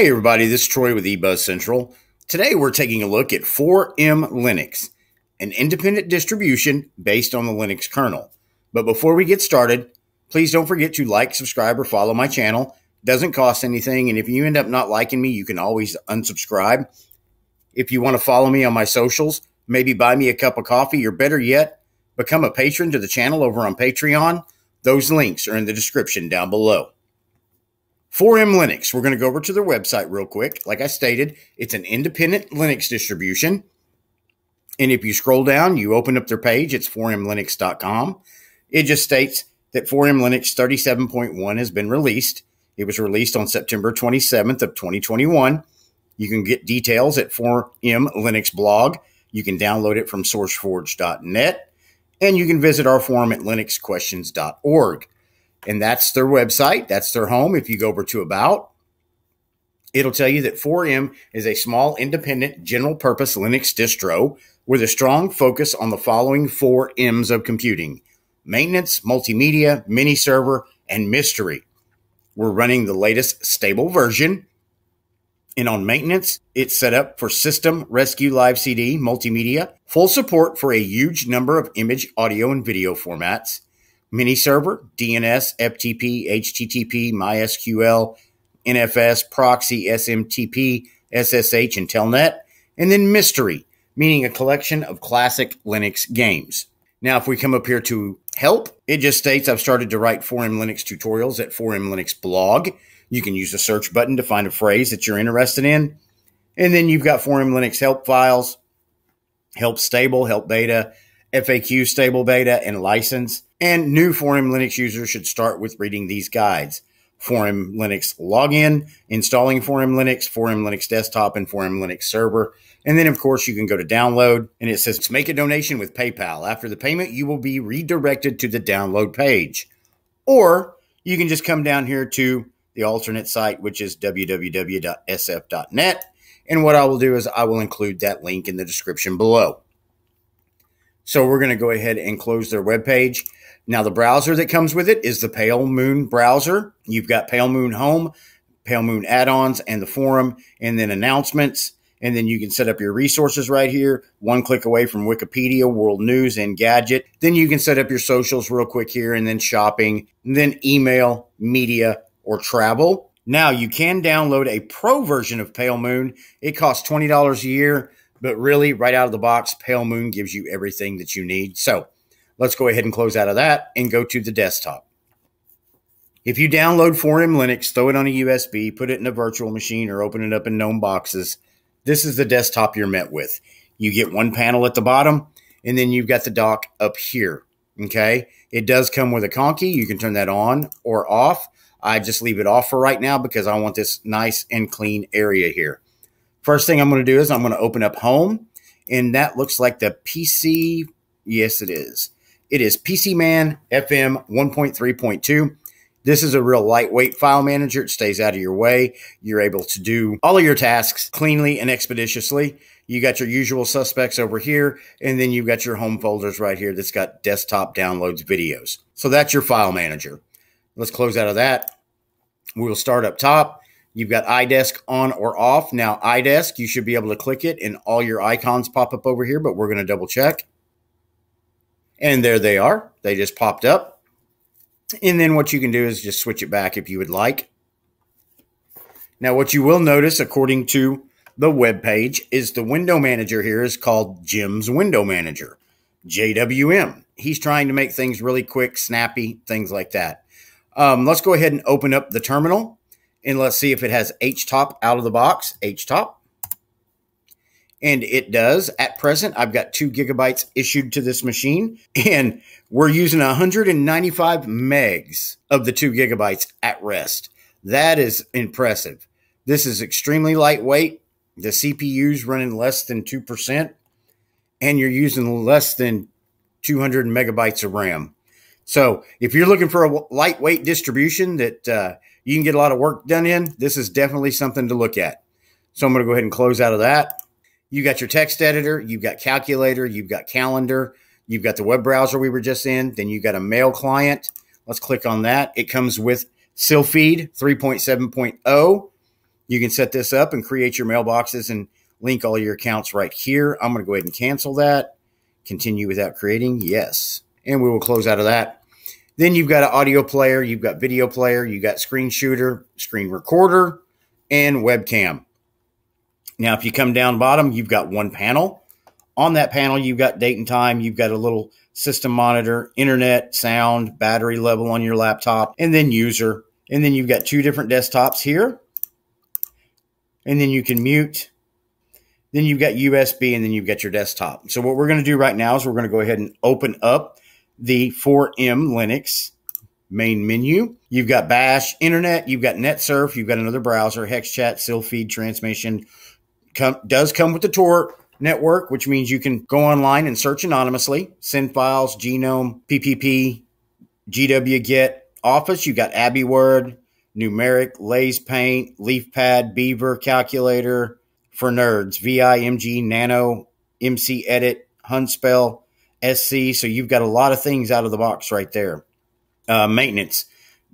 Hey everybody, this is Troy with eBuzz Central. Today we're taking a look at 4M Linux, an independent distribution based on the Linux kernel. But before we get started, please don't forget to like, subscribe, or follow my channel. Doesn't cost anything, and if you end up not liking me, you can always unsubscribe. If you want to follow me on my socials, maybe buy me a cup of coffee, or better yet, become a patron to the channel over on Patreon. Those links are in the description down below. 4M Linux, we're going to go over to their website real quick. Like I stated, it's an independent Linux distribution. And if you scroll down, you open up their page, it's 4mlinux.com. It just states that 4M Linux 37.1 has been released. It was released on September 27th of 2021. You can get details at 4M Linux blog. You can download it from sourceforge.net. And you can visit our forum at linuxquestions.org and that's their website. That's their home. If you go over to About, it'll tell you that 4M is a small, independent, general purpose Linux distro with a strong focus on the following four M's of computing maintenance, multimedia, mini server, and mystery. We're running the latest stable version. And on maintenance, it's set up for System Rescue Live CD multimedia, full support for a huge number of image, audio, and video formats mini server, DNS, FTP, HTTP, MySQL, NFS, proxy, SMTP, SSH, and Telnet, and then mystery, meaning a collection of classic Linux games. Now, if we come up here to help, it just states I've started to write 4M Linux tutorials at 4M Linux blog. You can use the search button to find a phrase that you're interested in. And then you've got 4M Linux help files, help stable, help beta, FAQ stable beta, and license. And new 4M Linux users should start with reading these guides. 4M Linux login, installing 4M Linux, 4M Linux desktop, and 4M Linux server. And then, of course, you can go to download and it says make a donation with PayPal. After the payment, you will be redirected to the download page. Or you can just come down here to the alternate site, which is www.sf.net. And what I will do is I will include that link in the description below. So we're going to go ahead and close their web page. Now, the browser that comes with it is the Pale Moon browser. You've got Pale Moon Home, Pale Moon add-ons, and the forum, and then announcements. And then you can set up your resources right here, one click away from Wikipedia, World News, and Gadget. Then you can set up your socials real quick here, and then shopping, and then email, media, or travel. Now, you can download a pro version of Pale Moon. It costs $20 a year. But really, right out of the box, Pale Moon gives you everything that you need. So let's go ahead and close out of that and go to the desktop. If you download 4M Linux, throw it on a USB, put it in a virtual machine, or open it up in GNOME boxes, this is the desktop you're met with. You get one panel at the bottom, and then you've got the dock up here. Okay. It does come with a conky. You can turn that on or off. I just leave it off for right now because I want this nice and clean area here. First thing I'm going to do is I'm going to open up home and that looks like the PC. Yes, it is. It is PC Man FM 1.3.2. This is a real lightweight file manager. It stays out of your way. You're able to do all of your tasks cleanly and expeditiously. You got your usual suspects over here, and then you've got your home folders right here that's got desktop downloads videos. So that's your file manager. Let's close out of that. We'll start up top. You've got iDesk on or off. Now, iDesk, you should be able to click it and all your icons pop up over here, but we're going to double check. And there they are. They just popped up. And then what you can do is just switch it back if you would like. Now, what you will notice, according to the web page, is the window manager here is called Jim's Window Manager, JWM. He's trying to make things really quick, snappy, things like that. Um, let's go ahead and open up the terminal and let's see if it has HTOP out of the box. HTOP. And it does. At present, I've got two gigabytes issued to this machine, and we're using 195 megs of the two gigabytes at rest. That is impressive. This is extremely lightweight. The CPU's running less than 2%, and you're using less than 200 megabytes of RAM. So if you're looking for a lightweight distribution that uh, you can get a lot of work done in, this is definitely something to look at. So I'm going to go ahead and close out of that. You got your text editor, you've got calculator, you've got calendar, you've got the web browser we were just in, then you got a mail client. Let's click on that. It comes with Sylpheed 3.7.0. You can set this up and create your mailboxes and link all your accounts right here. I'm going to go ahead and cancel that. Continue without creating. Yes. And we will close out of that. Then you've got an audio player, you've got video player, you've got screen shooter, screen recorder, and webcam. Now, if you come down bottom, you've got one panel. On that panel, you've got date and time. You've got a little system monitor, internet, sound, battery level on your laptop, and then user. And then you've got two different desktops here. And then you can mute. Then you've got USB, and then you've got your desktop. So what we're going to do right now is we're going to go ahead and open up the 4M Linux main menu. You've got Bash, Internet, you've got NetSurf, you've got another browser, HexChat, Sylpheed, transmission. Does come with the Tor network, which means you can go online and search anonymously, send files, GNOME, PPP, GWGet, Office. You've got AbiWord, Gnumeric, Lays Paint, LeafPad, Beaver Calculator for nerds, VIMG, Nano, MC Edit, Hunspell, SC. So you've got a lot of things out of the box right there. Uh, maintenance,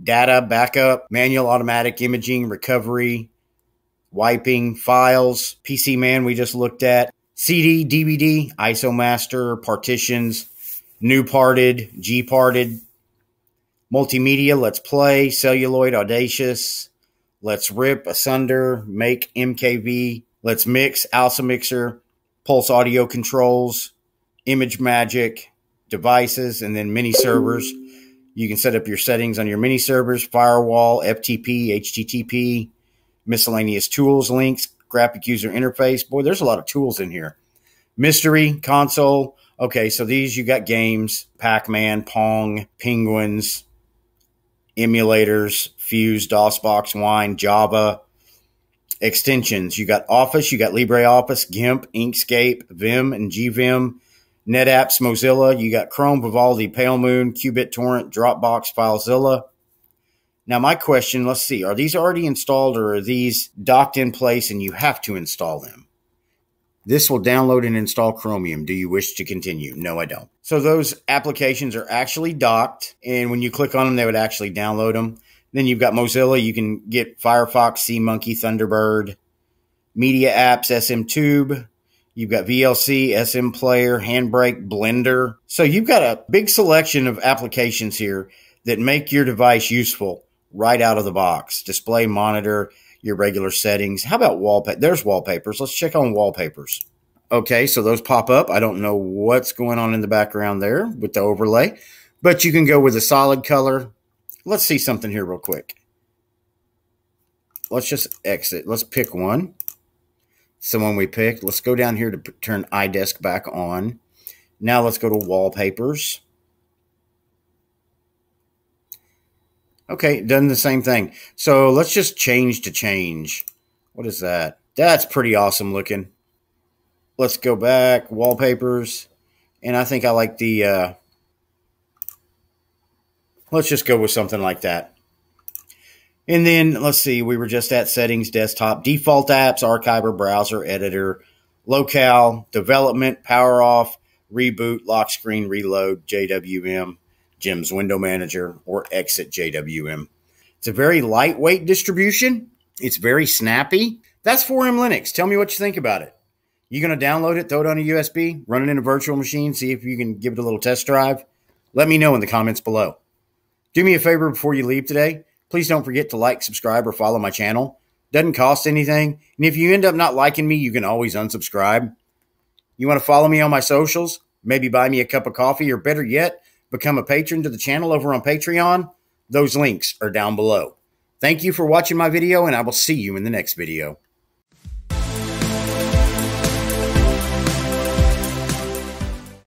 data backup, manual automatic imaging, recovery, wiping, files, PC Man we just looked at, CD, DVD, ISOmaster, partitions, GNU Parted, G parted, multimedia, let's play, celluloid, audacious, let's rip, asunder, make MKV, let's mix, ALSA mixer, pulse audio controls, ImageMagick, devices, and then mini servers. You can set up your settings on your mini servers, firewall, FTP, HTTP, miscellaneous tools, links, graphic user interface. Boy, there's a lot of tools in here. Mystery console. Okay, so these you got games, Pac-Man, Pong, Penguins, emulators, Fuse, DOSBox, Wine, Java, extensions. You got Office, you got LibreOffice, GIMP, Inkscape, Vim, and GVim. NetApps, Mozilla. You got Chrome, Vivaldi, Pale Moon, qBittorrent, Dropbox, FileZilla. Now, my question, let's see, are these already installed or are these docked in place and you have to install them? This will download and install Chromium. Do you wish to continue? No, I don't. So those applications are actually docked, and when you click on them, they would actually download them. Then you've got Mozilla. You can get Firefox, SeaMonkey, Thunderbird, Media Apps, SMTube. You've got VLC, SM Player, Handbrake, Blender. So you've got a big selection of applications here that make your device useful right out of the box. Display monitor, your regular settings. How about wallpaper? There's wallpapers. Let's check on wallpapers. Okay, so those pop up. I don't know what's going on in the background there with the overlay, but you can go with a solid color. Let's see something here real quick. Let's just exit. Let's pick one. Someone we picked. Let's go down here to turn iDesk back on. Now let's go to wallpapers. Okay, done the same thing. So let's just change to change. What is that? That's pretty awesome looking. Let's go back, wallpapers. And I think I like the, uh, let's just go with something like that. And then let's see, we were just at settings, desktop, default apps, archiver, browser, editor, locale, development, power off, reboot, lock screen, reload, JWM. Jim's Window Manager, or Exit JWM. It's a very lightweight distribution. It's very snappy. That's 4M Linux. Tell me what you think about it. You going to download it, throw it on a USB, run it in a virtual machine, see if you can give it a little test drive? Let me know in the comments below. Do me a favor before you leave today. Please don't forget to like, subscribe, or follow my channel. Doesn't cost anything. And if you end up not liking me, you can always unsubscribe. You want to follow me on my socials? Maybe buy me a cup of coffee, or better yet, become a patron to the channel over on Patreon, those links are down below. Thank you for watching my video, and I will see you in the next video.